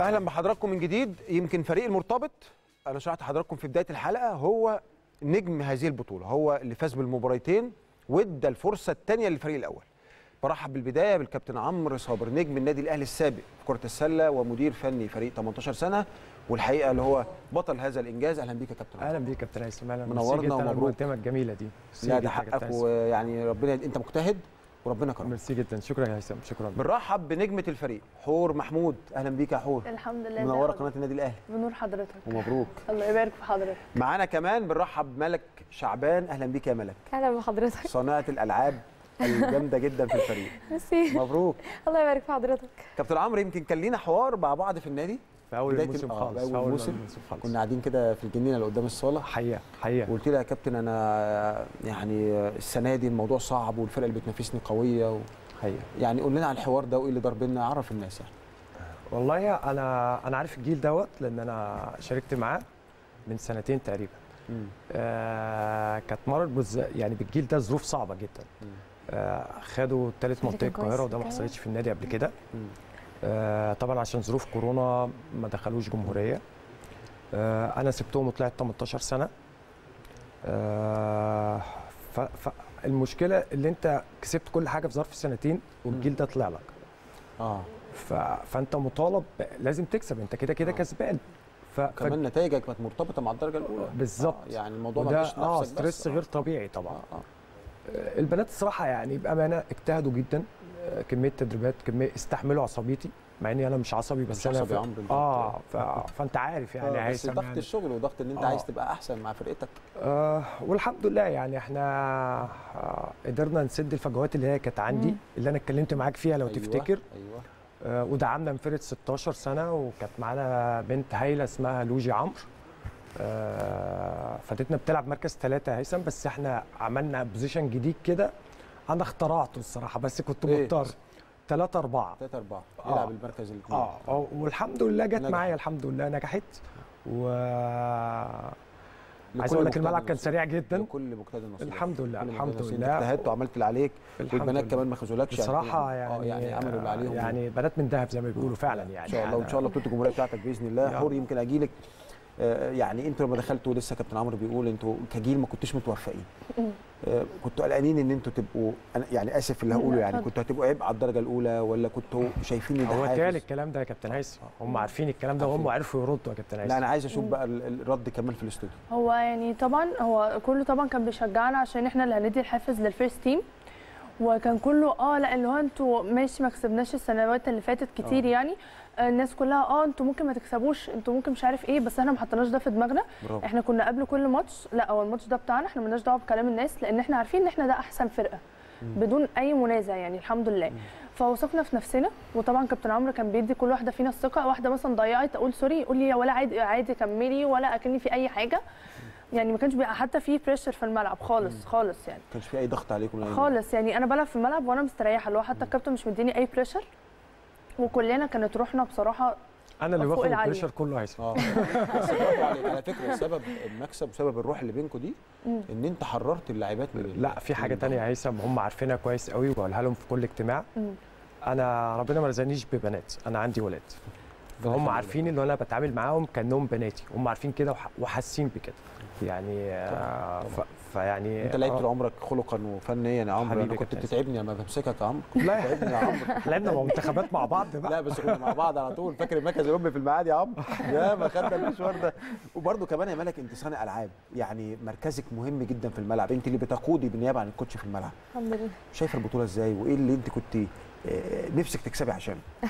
أهلا بحضراتكم من جديد. يمكن فريق المرتبط أنا شرحت حضراتكم في بداية الحلقة هو نجم هذه البطولة هو اللي فاز بالمباراتين وإدى الفرصة الثانية للفريق الأول. برحب بالبداية بالكابتن عمرو صابر نجم النادي الأهلي السابق في كرة السلة ومدير فني فريق 18 سنة والحقيقة اللي هو بطل هذا الإنجاز. أهلا بيك يا كابتن أهلا بيك يا كابتن هيثم أهلا منورنا ومبروك. المقدمه الجميلة دي. لا ده حقك. ويعني ربنا أنت مجتهد؟ وربنا كرمك. ميرسي جدا. شكرا يا هيثم. شكرا. بنرحب بنجمة الفريق. حور محمود. أهلا بيك يا حور. الحمد لله. منوره قناة النادي الأهلي. بنور حضرتك. ومبروك. الله يبارك في حضرتك. معانا كمان بنرحب بملك شعبان. أهلا بيك يا ملك. أهلا بحضرتك. صانعه الألعاب الجامدة جدا في الفريق. ميرسي. مبروك. الله يبارك في حضرتك. كابتن عمرو يمكن كان لينا حوار مع بعض في النادي؟ في أول الموسم ال- آه، خالص في أول الموسم. الموسم خالص. كنا قاعدين كده في الجنينة اللي قدام الصالة. حقيقة حقيقة. وقلت لها يا كابتن أنا يعني السنة دي الموضوع صعب والفرقة اللي بتنافسني قوية و... حقيقة. يعني قول لنا على الحوار ده وإيه اللي ضرب لنا عرف الناس يعني. والله أنا أنا عارف الجيل دوت لأن أنا شاركت معاه من سنتين تقريبا. آه كانت مرت بز... يعني بالجيل ده ظروف صعبة جدا. مم. آه خدوا ثالث منطقة القاهرة وده ما كده. حصلتش في النادي قبل كده. طبعا عشان ظروف كورونا ما دخلوش جمهورية آه أنا سبتهم وطلعت 18 سنة آه. فالمشكلة اللي أنت كسبت كل حاجة في ظرف سنتين والجيل ده طلع لك آه. فأنت مطالب لازم تكسب أنت كده كده آه. كسبان ف... ف... كمان نتائجك كانت مرتبطة مع الدرجة الأولى بالظبط. آه يعني الموضوع ما جاش آه ستريس غير طبيعي طبعا آه. آه. آه، البنات الصراحة يعني بأمانة اجتهدوا جدا آه، كمية تدريبات كمية استحملوا عصبيتي مع إني أنا مش عصبي بس مش أنا عصبي عمرو، آه ف... فأنت عارف يعني آه، بس ضغط يعني. الشغل وضغط إن أنت آه. عايز تبقى أحسن مع فرقتك. آه والحمد لله يعني إحنا آه قدرنا نسد الفجوات اللي هي كانت عندي مم. اللي أنا اتكلمت معاك فيها لو أيوة، تفتكر. أيوه. آه ودعمنا من فرقة 16 سنة وكانت معانا بنت هايلة اسمها لوجي عمرو. آه فاتتنا بتلعب مركز ثلاثة هيثم بس إحنا عملنا position جديد كده أنا اخترعته الصراحة بس كنت إيه؟ مضطر ثلاثة أربعة 3 4 آه. يلعب المركز الاثنين آه آه، والحمد لله جت. معايا الحمد لله نجحت و عايز أقول لك الملعب كان. سريع جدا لكل مجتهد نصيب الحمد لله كل الحمد. لله اجتهدت وعملت اللي عليك والبنات. كمان ما خذولكش بصراحه يعني يعني آه يعني عملوا اللي عليهم يعني بنات من ذهب زي ما بيقولوا فعلا يعني إن شاء الله وان شاء الله بطوله الجمهوريه بتاعتك بإذن الله حور. يمكن أجي لك آه، يعني أنتوا لما دخلتوا لسه كابتن عمرو بيقول أنتوا كجيل ما كنتوش متوفقين آه، كنتوا قلقانين ان أنتوا تبقوا أنا يعني آسف في اللي هقوله لا، يعني. كنتوا هتبقوا عبء على الدرجة الأولى ولا كنتوا شايفين إن ده هو؟ اتقال الكلام ده يا كابتن هيثم هم عارفين الكلام ده وهم. عرفوا يردوا يا كابتن لا هيثم أنا عايز أشوف بقى ال- الرد كمان في الاستوديو هو يعني طبعا هو كله طبعا كان بيشجعنا عشان إحنا اللي هندي الحافز لل first team وكان كله آه لأ اللي هو أنتوا ماشي ما كسبناش السنوات اللي فاتت كتير آه. يعني آه، الناس كلها آه أنتوا ممكن ما تكسبوش أنتوا ممكن مش عارف إيه بس إحنا ما حطيناش ده في دماغنا. برافو. إحنا كنا قبل كل ماتش لا هو الماتش ده بتاعنا إحنا مالناش دعوة بكلام الناس لأن إحنا عارفين إن إحنا ده أحسن فرقة بدون أي منازع يعني الحمد لله. فوثقنا في نفسنا وطبعا كابتن عمرو كان بيدي كل واحدة فينا الثقة واحدة مثلا ضيعت أقول sorry يقول لي ولا عادي عادي كملي ولا أكني في أي حاجة. يعني ما كانش بيبقى حتى في pressure في الملعب خالص خالص يعني. ما كانش في أي ضغط عليكم. خالص يعني أنا بلعب في الملعب وأنا مستريحة اللي هو حتى الكابتن مش مديني أي pressure وكلنا كانت روحنا بصراحة أنا اللي باخد. ال pressure كله هيثم آه بس برافو عليك على فكرة سبب المكسب وسبب الروح اللي بينكم دي. إن أنت حررت اللاعبات من لا في حاجة تانية يا هيثم هم عارفينها كويس قوي وبقولها لهم في كل اجتماع. أنا ربنا ما رزقنيش ببنات أنا عندي ولاد فهم. عارفين إن أنا بتعامل معاهم كأنهم بناتي هم عارفين كده وح- وحاسين بكده يعني آه،. فيعني انت لعبت طول آه، عمرك خلقا وفنيا يا عمرو. أنا كنت. بتتعبني لما بمسكك يا عمرو. كنت لا. بتتعبني يا عمرو. لعبنا مع منتخبات مع بعض بقى. لا بس كنا مع بعض على طول. فاكر المركز الاولمبي في المعادي يا عمرو؟ يا ما خدنا المشوار ده. وبرده كمان يا ملك انت صانع ألعاب. يعني مركزك مهم جدا في الملعب. انت اللي بتقودي بالنيابة عن ال coach في الملعب. الحمد لله. شايفه البطولة إزاي؟ وإيه اللي انت كنت آه، نفسك تكسبي عشانه؟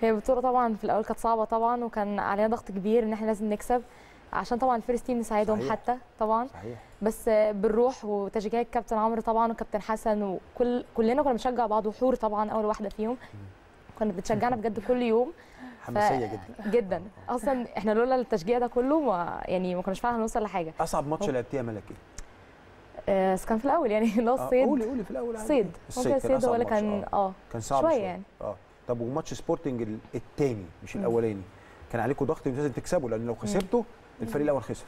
هي البطوله طبعا في الأول كانت صعبة طبعا وكان علينا ضغط كبير إن إحنا لازم نكسب. عشان طبعا ال first team نساعدهم صحيح. حتى طبعا. صحيح. بس بالروح وتشجيع الكابتن عمرو طبعا وكابتن حسن وكل كلنا كنا بنشجع بعض وحور طبعا أول واحدة فيهم. كانت بتشجعنا بجد كل يوم. حماسية جدا. جدا. أصلا إحنا لولا التشجيع ده كله ما يعني ما كناش فعلا هنوصل لحاجة. أصعب ماتش لعبتيه يا ملك إيه؟ آه، بس كان في الأول يعني اللي هو آه، الصيد. قولي قولي في الأول الصيد ممكن الصيد هو اللي كان آه. آه كان صعب شوية يعني. آه. طب وماتش سبورتنج ال- التاني مش الأولاني كان عليكم ضغط لازم تكسبوا لأن لو خسرتوا الفريق الأول خسر.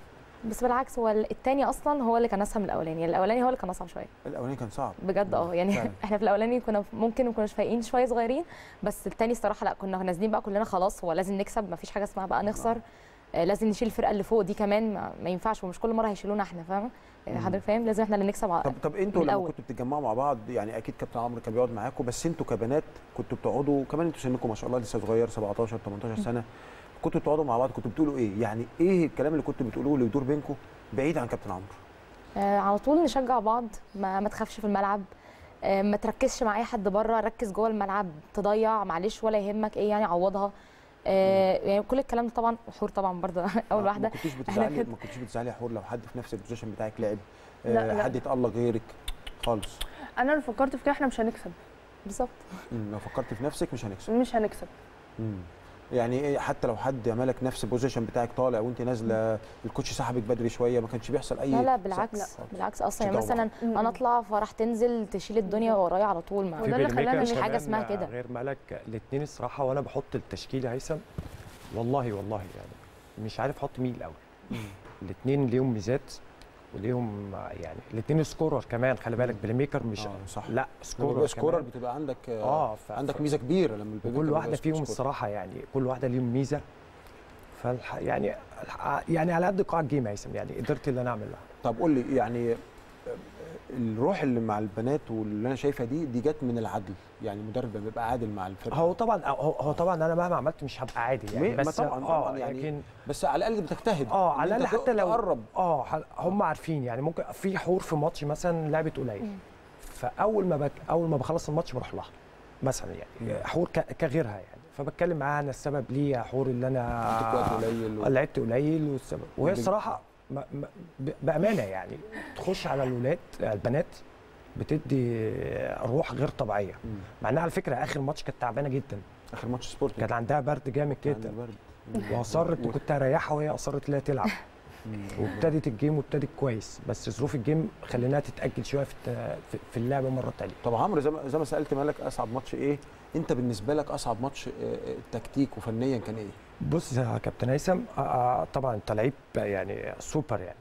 بس بالعكس هو الثاني أصلا هو اللي كان اسهل من الأولاني. يعني الأولاني هو اللي كان أصعب شوية. الأولاني كان صعب. بجد آه يعني فعلا. إحنا في الأولاني كنا ممكن ما كناش فايقين شوية صغيرين بس التاني الصراحة لأ كنا نازلين بقى كلنا خلاص هو لازم نكسب ما فيش حاجة اسمها بقى نخسر. آه، لازم نشيل الفرقة اللي فوق دي كمان ما, ما ينفعش ومش كل مرة هيشيلونا إحنا فاهمة؟ يعني حضرتك فاهم؟ لازم إحنا اللي نكسب طب طب أنتوا لما. كنتوا بتتجمعوا مع بعض يعني أكيد كابتن عمرو كان بيقعد معاكم بس أنتوا كبنات كنتوا بتقعدوا كمان أنتوا سنكم ما شاء الله لسه صغير 17 18 سنة. كنتوا بتقعدوا مع بعض كنتوا بتقولوا إيه؟ يعني إيه الكلام اللي كنتوا بتقولوه اللي يدور بينكم بعيد عن كابتن عمرو؟ آه، على طول نشجع بعض ما, ما تخافش في الملعب. آه، ما تركزش مع أي حد بره ركز جوه الملعب تضيع معلش ولا يهمك إيه يعني عوضها. آه، يعني كل الكلام ده طبعا حور طبعا برضه أول واحدة. ما إحنا بتزعلي ما كنتوش بتزعلي يا حور لو حد في نفس ال position بتاعك لعب؟ لا، آه، لا. حد يتألق غيرك خالص؟ أنا لو فكرت في كده إحنا مش هنكسب. بالظبط. لو فكرت في نفسك مش هنكسب. مش هنكسب. مم. يعني إيه حتى لو حد عملك نفس ال position بتاعك طالع وانت نازلة ال coach سحبك بدري شوية ما كانش بيحصل أي لا لا بالعكس صح. بالعكس أصلا يعني مثلا. أنا أطلع فرح تنزل تشيل الدنيا ورايا على طول ما وده اللي مفيش نكسب. حاجة اسمها كده غير ملك الاثنين الصراحة وأنا بحط التشكيل يا هيثم والله والله يعني مش عارف أحط مين الأول الاثنين ليهم ميزات وليهم يعني الاثنين scorer كمان خلي بالك playmaker مش آه، صح. لا scorer scorer. بتبقى عندك آه آه ف... عندك ميزة كبيرة لما كل واحدة فيهم scorer. الصراحة يعني كل واحدة ليهم ميزة فالح... يعني. يعني على قد قاع الجيم يا هيثم يعني قدرت اللي أنا اعملها طب قول لي يعني آه، الروح اللي مع البنات واللي أنا شايفها دي دي جت من العدل. يعني المدرب بيبقى عادل مع الفرقة. هو طبعا هو, هو طبعا أنا مهما عملت مش هبقى عادي يعني. بس طبعاً- آه طبعاً يعني لكن بس على الأقل بتجتهد. آه على الأقل حتى لو تقرب. آه هم عارفين يعني. ممكن في حور في ماتش مثلا لعبت قليل. فأول ما بك أول ما بخلص الماتش بروح لها مثلا يعني. حور ك- كغيرها يعني. فبتكلم معاها أنا السبب ليه يا حور اللي أنا لعبت قليل والسبب. وهي الصراحة ما ما ب- بأمانة يعني تخش على الولاد البنات بتدي روح غير طبيعية. مع إنها على فكرة آخر ماتش كانت تعبانة جدا. آخر ماتش سبورت كانت عندها برد جامد جدا. وأصرت وكنت أريحها وهي أصرت لا تلعب. وابتدت ال game وابتدت كويس. بس ظروف ال game خليناها تتأجل شوية في في- اللعبه مره ثانية طب عمرو زي ما سألت ملك أصعب ماتش إيه؟ انت بالنسبة لك اصعب ماتش آه، آه، تكتيك وفنيا كان إيه؟ بص يا كابتن هيثم آه، طبعا انت لعيب يعني سوبر يعني.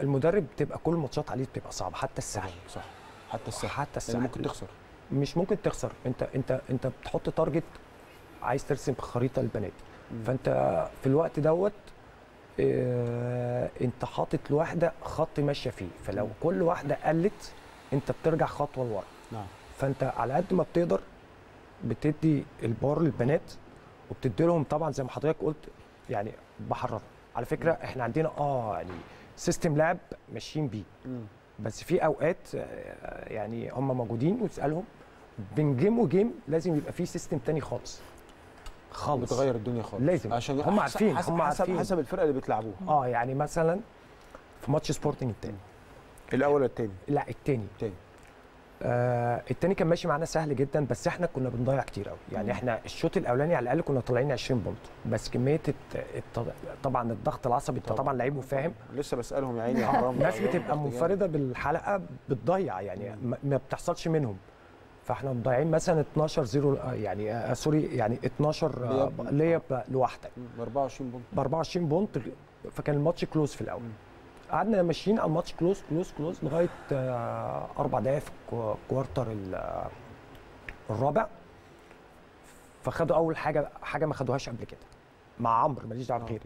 المدرب بتبقى كل الماتشات عليه بتبقى صعبة حتى السهل صح. حتى السهل حتى يعني السهل ممكن تخسر. مش ممكن تخسر. انت انت انت بتحط target عايز ترسم خريطة للبنات. مم. فانت في الوقت دوت آه انت حاطط لواحدة خط ماشية فيه. فلو. كل واحدة قلت انت بترجع خطوة لورا. نعم. فانت على قد ما بتقدر بتدي البار للبنات وبتدي لهم طبعا زي ما حضرتك قلت يعني بحررهم على فكرة إحنا عندنا آه يعني system لعب ماشيين بيه. بس في أوقات آه، يعني هم موجودين وتسألهم بين game و game لازم يبقى في system تاني خالص. خالص. بتغير الدنيا خالص. لازم. عشان هم حسب- عارفين، حسب هم حسب, عارفين. حسب الفرقة اللي بتلعبوها. آه يعني مثلا في ماتش سبورتنج التاني. الأول ولا الثاني لا التاني. الثاني آه التاني كان ماشي معانا سهل جدا بس إحنا كنا بنضيع كتير قوي يعني إحنا الشوط الأولاني على الأقل كنا طالعين 20 point بس كمية الت... طبعا الضغط العصبي انت طبعا. لعيب وفاهم. لسه بسألهم يا عيني يا حرام. ناس والله بتبقى ضغط منفردة بالحلقة بتضيع يعني ما- بتحصلش منهم. فإحنا مضيعين مثلا 12 0 آه، يعني آه sorry يعني 12 آه،. lay up لوحدك. ب 24 بونت. ب 24 بونت فكان الماتش close في الأول. قعدنا ماشيين على الماتش close close close لغاية آه، أربع دقائق في ال qua- quarter ال- آه، الرابع. فخدوا أول حاجة حاجة ما خدوهاش قبل كده. مع عمرو ماليش دعوة آه. بغيري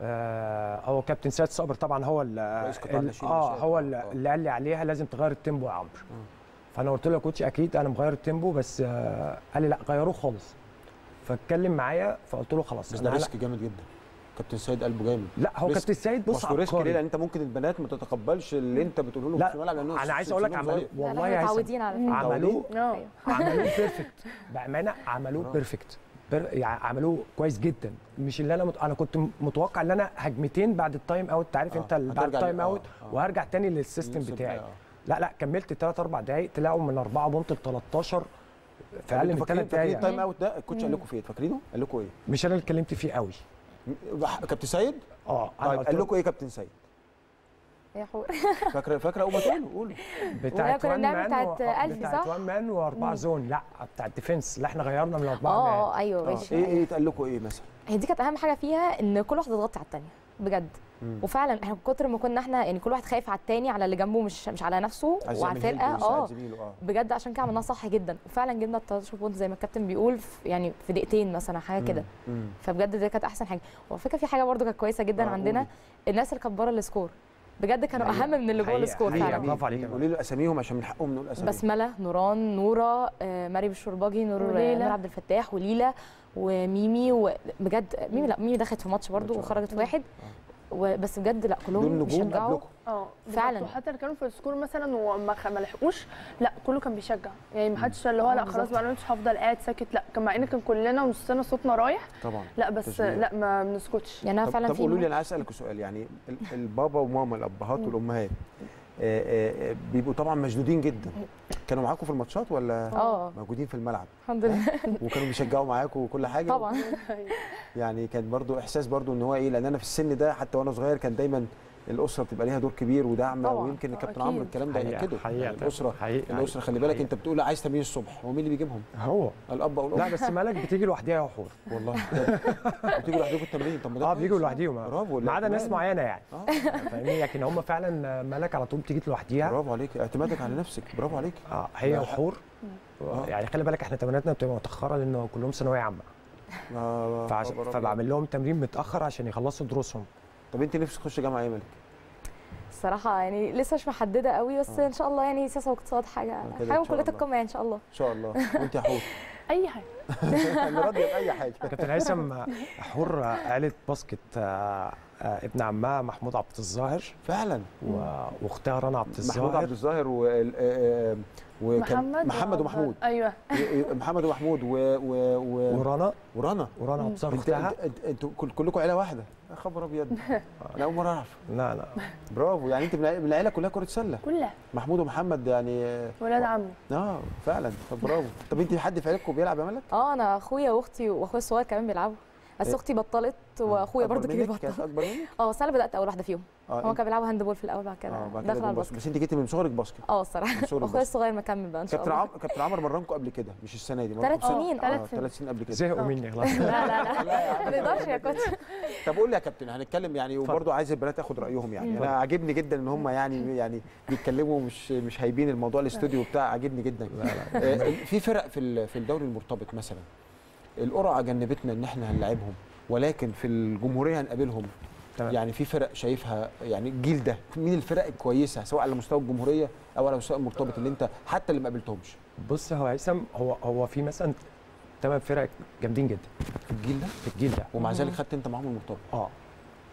آه هو كابتن سيد صابر طبعا هو ال- آه. هو آه. ال- اللي قال لي عليها لازم تغير ال tempo يا عمرو. فأنا قلت له يا coach أكيد أنا مغير ال tempo بس آه قال لي لا غيروه خالص. فاتكلم معايا فقلت له خلاص بس ده risk جامد جدا. كابتن سيد قلبه جامد. لا هو. كابتن سيد بص بص risk ليه؟ عبقري لأن أنت ممكن البنات ما تتقبلش اللي أنت بتقوله لهم لا في الملعب لأنه أنا عايز أقول لك عملوه. والله هيثم متعودين على فكرة. عملوه عملوه؟ perfect بأمانة عملوه. perfect per- يعني عملوه كويس جدا. مش اللي أنا مت... أنا كنت متوقع إن أنا هجمتين بعد ال time out عارف آه، أنت بعد ال time ل- آه، out آه. وهرجع تاني لل system بتاعي. البتاع، لا لا كملت 3 4 دقائق طلعوا من 4 point ل 13 في أقل من فاكرين 3 فاكرين دقائق ال time out ده؟ ال coach قال لكم فين فاكرينه؟ قال لكم إيه؟ مش أنا اللي اتكلمت فيه قوي. كابتن سيد؟ آه طيب قال لكم إيه كابتن سيد؟ يا حور فاكره فاكرة قوم تقولوا قولوا بتاعت وان مان بتاعت و- ألفي، بتاعت صح؟ وان مان وأربعة زون. لا بتاعت ديفنس اللي إحنا غيرنا من أربعة آه مان آه أيوه آه. ماشي. إيه إيه اتقال لكم إيه مثلا؟ هي دي كانت أهم حاجة فيها إن كل واحدة تغطي على الثانية بجد. مم. وفعلا إحنا من كتر ما كنا إحنا يعني كل واحد خايف على التاني على اللي جنبه مش مش على نفسه وعلى الفرقة ويساعد آه بجد عشان كده عملناها صح جدا وفعلا جبنا ال 13 بونت زي ما الكابتن بيقول في يعني في دقيقتين مثلا حاجة كده. فبجد دي كانت أحسن حاجة وعلى فكرة في حاجة برده كانت كويسة جدا آه، عندنا قولي. الناس اللي كانت بره ال score بجد كانوا حقيقة. أهم من اللي جوه. ال score حقيقة. فعلا برافو عليك قولي له أساميهم عشان من حقهم نقول أساميهم بسملة نوران نوره آه، مريم الشرباجي نور. نور عبد الفتاح وليلى وميمي وبجد ميمي لا ميمي دخلت في ماتش برده آه. وخرجت في واحد وبس بجد لا دول كلهم نجوم بيشجعوا. آه فعلا. وحتى اللي كانوا في ال score مثلا وما ما لحقوش لا كله كان بيشجع. يعني ما حدش اللي هو لا خلاص. بقى أنا مش هفضل قاعد ساكت لا كان مع إن كان كلنا ونصنا صوتنا رايح. طبعا. لا بس تشجيع. لا ما بنسكتش. يعني أنا فعلا طب قولوا لي أنا عايز أسألك سؤال. يعني ال- البابا وماما الأبهات والأمهات بيبقوا طبعا مشدودين جدا. كانوا معاكم في الماتشات ولا آه. موجودين في الملعب؟ الحمد لله. وكانوا بيشجعوا معاكم وكل حاجة؟ طبعا. يعني كان برضو إحساس برضو إن هو إيه لأن أنا في السن ده حتى وأنا صغير كان دايما الأسرة بتبقى ليها دور كبير ودعم طبعا. ويمكن الكابتن. عمرو الكلام ده. يأكده حقيقة. يعني الأسرة حقيقة. الأسرة خلي بالك حقيقة. أنت بتقول عايز تمرين الصبح هو مين اللي بيجيبهم هو الأب أو لا الام بس مالك بتيجي لوحدها يا حور والله بجد. بتيجوا لوحدكم التمرين طب ما ده آه. بيجوا لوحديهم برافو ما عدا ناس. معينة يعني آه فاهمني لكن هم فعلا مالك على طول بتيجي لوحديها برافو عليك اعتمادك على نفسك برافو عليك آه هي لا، وحور آه. يعني خلي بالك إحنا تمريناتنا بتبقى متأخرة لأنه كلهم ثانوية عامة آه،. فبعمل لهم تمرين متأخر عشان يخلصوا دروسهم طب انت نفسك تخش جامعة إيه مالك؟ الصراحة يعني لسه مش محددة قوي بس آه. إن شاء الله يعني سياسة واقتصاد حاجة آه، حاجة من كلية. القمه يعني إن شاء الله. إن شاء الله. وأنت يا حور؟ أي حاجة. أنا راضيه باي حاجة. كابتن هيثم حور عائله باسكت آه، آه، ابن عمها محمود عبد الظاهر. فعلا. واختها رنا عبد محمود عبد الظاهر. الظاهر و وكان محمد محمد ومحمود. أيوه. محمد ومحمود و و و ورنا ورنا ورنا عبد انت- أنتوا كل- كلكم عيلة واحدة. يا خبر أبيض. أنا أول مرة أعرف. لا لا. برافو. يعني انت من العيله- كلها كرة سلة. كلها. محمود ومحمد يعني آه ولاد عمي. آه، فعلا. طب برافو. طب انت حد في عيلتكم بيلعب يا ملك؟ آه أنا أخويا وأختي وأخويا الصغير كمان بيلعبوا. بس إيه؟ أختي بطلت وأخويا برضه كبير؟ بطل. كانت أكبر منك؟ آه بس أنا بدأت أول واحدة فيهم. آه هو كان بيلعبوا handball في الأول بعد كده آه بعد كده دخل على ال basket. بس أنت جيتي من صغرك basket. آه الصراحة. basket. الصغير مكمل بقى ان شاء كابتن الله عم... كابتن عمر مرنكم قبل كده مش السنة دي ثلاث مرنكم سنين. آه ثلاث سنين. ثلاث سنين قبل كده. زهقوا آه. مني خلاص. لا لا لا. ما نقدرش يا coach طب قول لي يا كابتن هنتكلم يعني وبرضه عايز البنات اخد رأيهم يعني. أنا عاجبني جدا إن هم يعني يعني بيتكلموا مش مش هايبين الموضوع الاستوديو بتاع عاجبني جدا. آه، في فرق في ال- في الدوري المرتبط مثلا. القرعة جنبتنا إن إحنا هنلاعبهم ولكن في الجمهورية هنقابلهم. تمام. يعني في فرق شايفها يعني الجيل ده مين الفرق الكويسة سواء على مستوى الجمهورية أو على مستوى المرتبط اللي أنت حتى اللي ما قابلتهمش؟ بص هو هيثم هو هو في مثلا ثمان فرق جامدين جدا. في الجيل ده؟ في الجيل ده. ومع ذلك خدت أنت معاهم المرتبط. آه.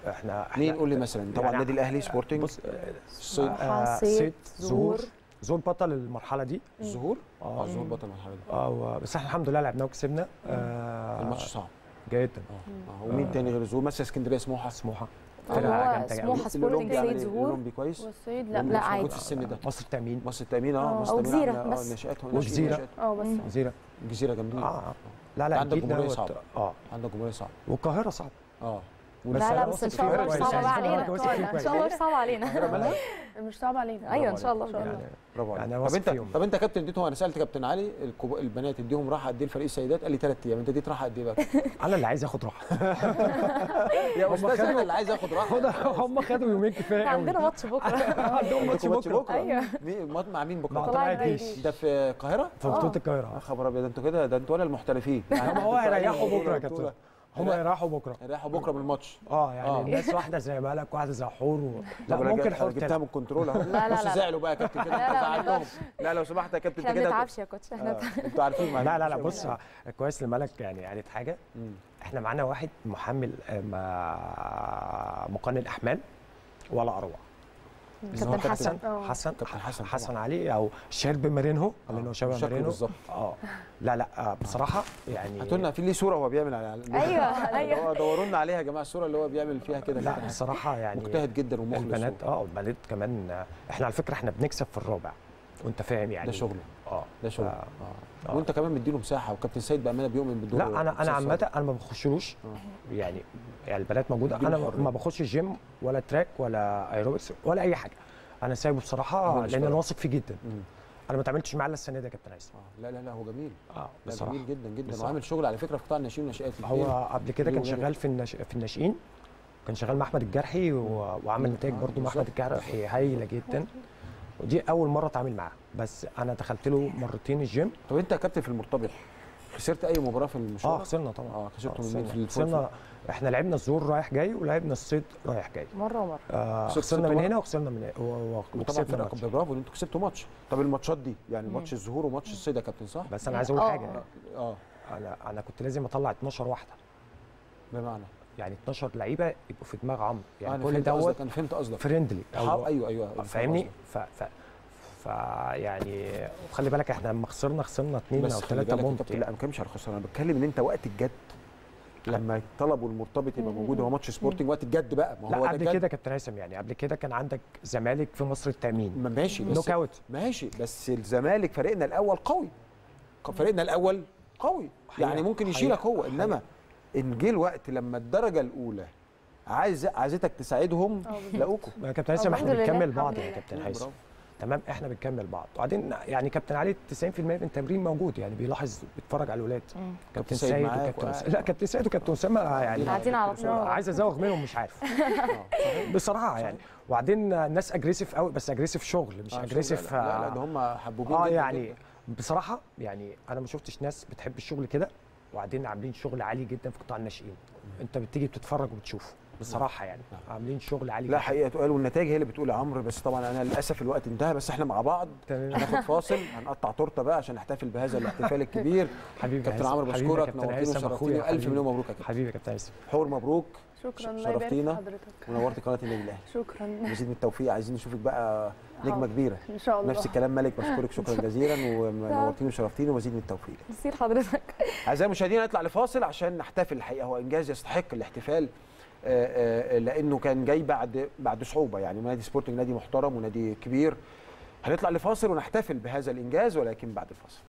إحنا مين قول لي مثلا؟ طبعا يعني النادي الأهلي سبورتنج؟ بص الصيد آه، صيد، صيد زهور. زهور زهور بطل المرحلة دي. الظهور آه. الظهور بطل المرحلة دي. آه و- بس إحنا الحمد لله لعبناه وكسبنا. آه الماتش صعب. جدا. آه. ومين تاني غير الزهور مثلا اسكندرية سموحه سموحه فرقة جامده سموحه سبورتنج صيد زهور. كويس. الأولمبي لا لا، عادي. في السن ده. مصر التأمين. مصر التأمين آه آه. مصر أو التامين آه وجزيرة. ناشئات. آه بس. مم. جزيرة الجزيره جامدين آه آه. لا لا عندك دوت- صعبة. آه. عندك جمهورية صعب والقاهرة صعب آه. لا لا بس إن شاء الله مش. صعبه علينا. إن. شاء الله مش صعبه علينا؟ مش صعب علينا. أيوه إن شاء إن شاء الله. الله. يعني برافو عليك يعني طب واثق انت. طب أنت يا كابتن اديتهم أنا سألت كابتن علي البنات اديهم راحة قد إيه لفريق السيدات؟ قال لي ثلاث أيام. أنت اديت راحة قد إيه بقى؟ أنا اللي عايز اخد راحة. يا أستاذ أنا اللي عايز اخد راحة. هم خدوا يومين كفاية قوي عندنا ماتش بكرة. عندهم ماتش بكرة. مات- مع مين مع بكره طلائع طلائع الجيش. ده في القاهرة؟ في بطولة يا القاهرة. خبر أبيض ده أنتوا كده ده أنتوا ولا المحترفين؟ هم هو هيريحوا بكرة يا كابتن. هم هيريحوا بكرة. رايحوا بكرة من الماتش آه يعني آه. الناس واحدة زي ملك واحدة زي حور و... لا ممكن حور جبتها من الكنترول أهو. لا، لا، لا. زعلوا بقى يا كابتن كده لا، لو سمحت يا كابتن إحنا انت ما كده بنتعبش يا coach إحنا آه، أنتوا عارفين. لا لا لا بص كويس لملك يعني قالت حاجة. إحنا معانا واحد محمل آه، مقنن أحمال ولا أروع. كابتن حسن حسن. آه. حسن كابتن حسن حسن. طبعاً. علي أو شبه مورينيو لأنه آه، شبه مورينيو. بالظبط. آه. لا لا آه، بصراحة يعني هاتوا لنا في ليه صورة وهو بيعمل على أيوه أيوه. هو دوروا لنا عليها يا جماعة الصورة اللي هو بيعمل فيها كده. لا. بصراحة يعني مجتهد جدا ومخلص البنات آه البنات كمان آه، إحنا على فكرة إحنا بنكسب في الرابع. وانت فاهم يعني ده شغله آه ده شغله آه. آه. وانت كمان مديله مساحة وكابتن سيد بأمانة بيؤمن بالدور لا أنا أنا. عامة أنا ما بخشلوش آه. يعني يعني البنات موجودة أنا حرية. ما بخش جيم ولا track ولا ايروبكس ولا أي حاجة أنا سايبه بصراحة لأن أنا. واثق فيه جدا مم. أنا ما اتعاملتش معاه إلا السنة دي يا كابتن هيثم آه. لا لا لا هو جميل آه بصراحه جميل جدا جدا. وعامل شغل على فكرة في قطاع الناشئين والناشئات هو قبل كده كان. شغال في النش... في الناشئين كان شغال مع أحمد الجرحي و- وعمل نتائج برضو مع أحمد الجرحي هايلة جدا ودي أول مرة أتعامل معاه. بس أنا دخلت له مرتين الجيم. طب أنت يا كابتن في المرتبط خسرت أي مباراة في المشوار؟ آه خسرنا طبعا. آه خسرتوا من خسرنا. مين في؟ خسرنا. إحنا لعبنا الزور رايح جاي ولعبنا الصيد رايح جاي. مرة ومرة. آه خسرنا من؟ هنا وخسرنا من و- و- طبعا وكسبنا فرقة ماتش. برافو إن أنتوا كسبتوا ماتش. طب الماتشات دي يعني ماتش الزهور وماتش الصيد يا كابتن صح؟ بس أنا عايز أقول آه. حاجة. آه. أنا أنا كنت لازم أطلع 12 واحدة. بمعنى؟ يعني 12 لعيبة يبقوا في دماغ عمرو. يعني أنا كل فهمت دوت قصدك أنا فهمت قصدك. friendly. أيوه أيوه فاهم فاهمني. ف ف ف يعني وخلي بالك إحنا لما خسرنا خسرنا اثنين بس أو خلي ثلاثة كابتن لا. أنا ما بتكلمش على الخساره أنا بتكلم إن أنت وقت الجد لما طلبوا المرتبط يبقى موجود. هو ماتش سبورتنج وقت الجد بقى. ما هو لا قبل. كده كابتن هيثم يعني قبل كده كان عندك زمالك في مصر التأمين. ما ماشي بس knock out ماشي بس الزمالك فريقنا الأول قوي. فريقنا الأول قوي. يعني ممكن. يشيلك هو إنما إن جه الوقت لما الدرجة الأولى عايز عايزتك تساعدهم آه، بالظبط. لاقوكم يا كابتن هيثم إحنا بنكمل بعض يا. كابتن برافو. هيثم تمام إحنا بنكمل بعض وبعدين يعني كابتن علي 90% من التمرين موجود يعني بيلاحظ بيتفرج على الاولاد. كابتن سيد وكابتن. لا كابتن سيد وكابتن أسامة يعني قاعدين على طول عايز أزوغ منهم مش عارف بصراحة يعني وبعدين الناس aggressive قوي بس aggressive شغل مش آه، aggressive لا لا, لا ده هم حبوبين آه يعني. بصراحة يعني أنا ما شفتش ناس بتحب الشغل كده وبعدين عاملين شغل عالي جدا في قطاع الناشئين. انت بتيجي بتتفرج وبتشوف بصراحة يعني. عاملين شغل عالي لا جدا. حقيقة تقال والنتائج هي اللي بتقول يا عمرو بس طبعا أنا للأسف الوقت انتهى بس إحنا مع بعض. هناخد فاصل هنقطع تورتة بقى عشان نحتفل بهذا الاحتفال الكبير. حبيبي كابتن عمرو بشكرك أخويا، والف حبيبي. مليون مبروك يا كابتن حبيبي. يا كابتن حور مبروك. شكرا. الله شرفتينا ونورتي قناه النادي الاهلي شكرا. مزيد من التوفيق. عايزين نشوفك بقى نجمة. كبيرة. إن شاء الله. نفس الكلام مالك بشكرك. شكرا جزيلا. ونورتيني وشرفتيني ومزيد من التوفيق. نسير حضرتك. أعزائي المشاهدين نطلع لفاصل عشان نحتفل الحقيقة. هو إنجاز يستحق الاحتفال آه، آه، لأنه كان جاي بعد بعد صعوبة. يعني نادي سبورتنج نادي محترم ونادي كبير. هنطلع لفاصل ونحتفل بهذا الإنجاز ولكن بعد الفاصل.